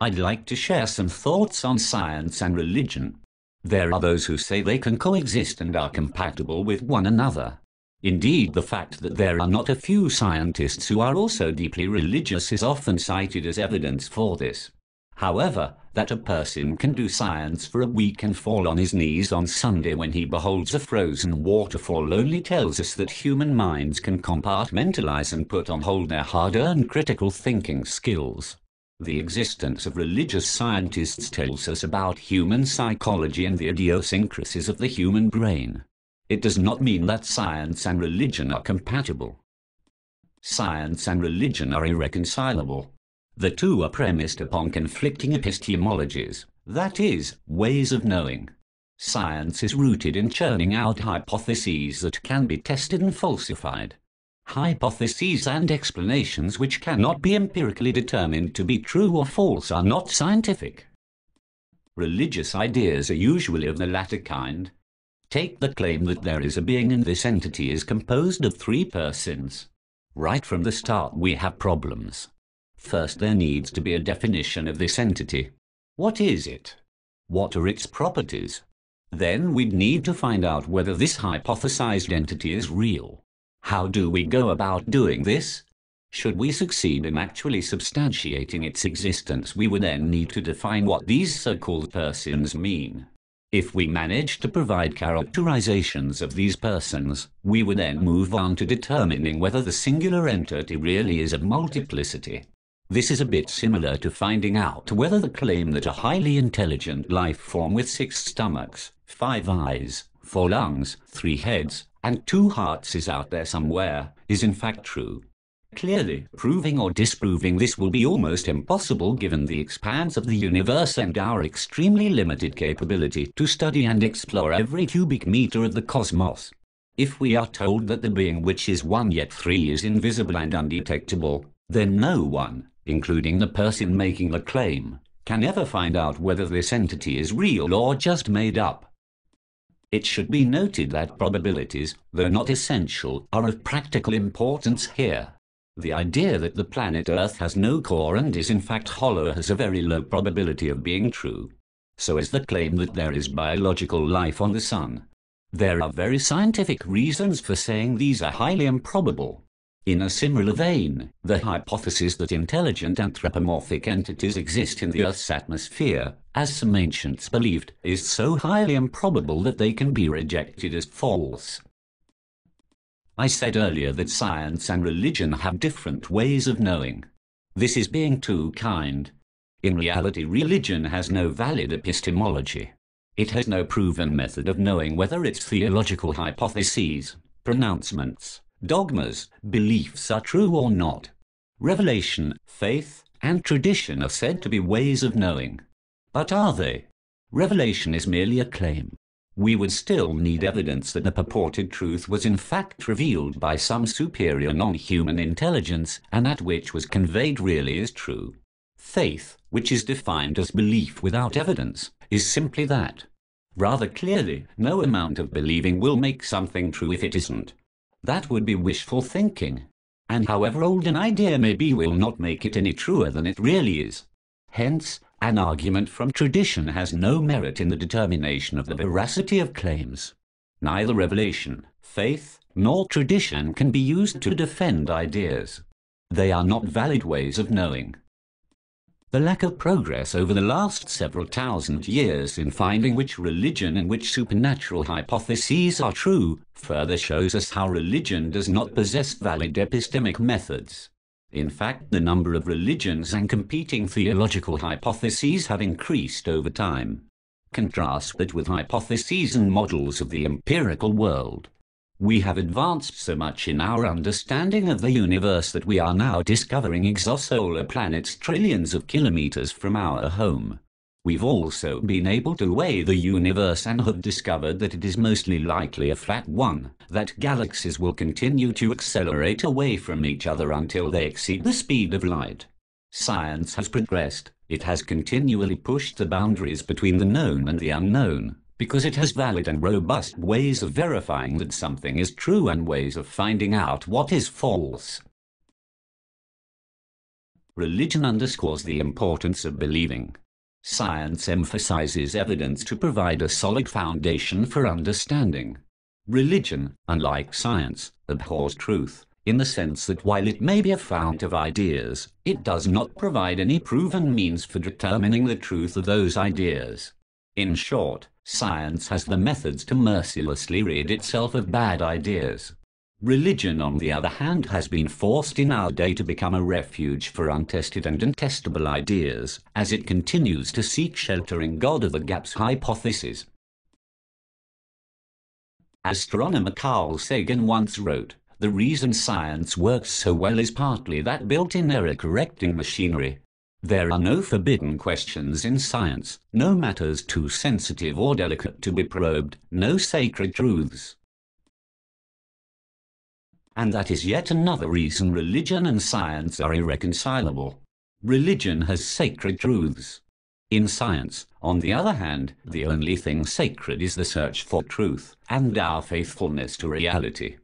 I'd like to share some thoughts on science and religion. There are those who say they can coexist and are compatible with one another. Indeed, the fact that there are not a few scientists who are also deeply religious is often cited as evidence for this. However, that a person can do science for a week and fall on his knees on Sunday when he beholds a frozen waterfall only tells us that human minds can compartmentalize and put on hold their hard-earned critical thinking skills. The existence of religious scientists tells us about human psychology and the idiosyncrasies of the human brain. It does not mean that science and religion are compatible. Science and religion are irreconcilable. The two are premised upon conflicting epistemologies, that is, ways of knowing. Science is rooted in churning out hypotheses that can be tested and falsified. Hypotheses and explanations which cannot be empirically determined to be true or false are not scientific. Religious ideas are usually of the latter kind. Take the claim that there is a being and this entity is composed of three persons. Right from the start we have problems. First, there needs to be a definition of this entity. What is it? What are its properties? Then we'd need to find out whether this hypothesized entity is real. How do we go about doing this? Should we succeed in actually substantiating its existence, we would then need to define what these so-called persons mean. If we manage to provide characterizations of these persons, we would then move on to determining whether the singular entity really is a multiplicity. This is a bit similar to finding out whether the claim that a highly intelligent life form with six stomachs, five eyes, four lungs, three heads, and two hearts is out there somewhere is in fact true. Clearly, proving or disproving this will be almost impossible given the expanse of the universe and our extremely limited capability to study and explore every cubic meter of the cosmos. If we are told that the being which is one yet three is invisible and undetectable, then no one, including the person making the claim, can ever find out whether this entity is real or just made up. It should be noted that probabilities, though not essential, are of practical importance here. The idea that the planet Earth has no core and is in fact hollow has a very low probability of being true. So is the claim that there is biological life on the Sun. There are very scientific reasons for saying these are highly improbable. In a similar vein, the hypothesis that intelligent anthropomorphic entities exist in the Earth's atmosphere, as some ancients believed, is so highly improbable that they can be rejected as false. I said earlier that science and religion have different ways of knowing. This is being too kind. In reality, religion has no valid epistemology. It has no proven method of knowing whether its theological hypotheses, pronouncements, Dogmas, beliefs are true or not. Revelation, faith, and tradition are said to be ways of knowing. But are they? Revelation is merely a claim. We would still need evidence that the purported truth was in fact revealed by some superior non-human intelligence, and that which was conveyed really is true. Faith, which is defined as belief without evidence, is simply that. Rather clearly, no amount of believing will make something true if it isn't. That would be wishful thinking. And however old an idea may be will not make it any truer than it really is. Hence, an argument from tradition has no merit in the determination of the veracity of claims. Neither revelation, faith, nor tradition can be used to defend ideas. They are not valid ways of knowing. The lack of progress over the last several thousand years in finding which religion and which supernatural hypotheses are true further shows us how religion does not possess valid epistemic methods. In fact, the number of religions and competing theological hypotheses have increased over time. Contrast that with hypotheses and models of the empirical world. We have advanced so much in our understanding of the universe that we are now discovering exosolar planets trillions of kilometers from our home. We've also been able to weigh the universe and have discovered that it is mostly likely a flat one, that galaxies will continue to accelerate away from each other until they exceed the speed of light. Science has progressed, it has continually pushed the boundaries between the known and the unknown because it has valid and robust ways of verifying that something is true and ways of finding out what is false. Religion underscores the importance of believing. Science emphasizes evidence to provide a solid foundation for understanding. Religion, unlike science, abhors truth, in the sense that while it may be a fount of ideas, it does not provide any proven means for determining the truth of those ideas. In short, science has the methods to mercilessly rid itself of bad ideas. Religion, on the other hand, has been forced in our day to become a refuge for untested and untestable ideas, as it continues to seek shelter in God of the Gaps hypothesis. Astronomer Carl Sagan once wrote, The reason science works so well is partly that built-in error-correcting machinery. There are no forbidden questions in science, no matters too sensitive or delicate to be probed, no sacred truths. And that is yet another reason religion and science are irreconcilable. Religion has sacred truths. In science, on the other hand, the only thing sacred is the search for truth and our faithfulness to reality.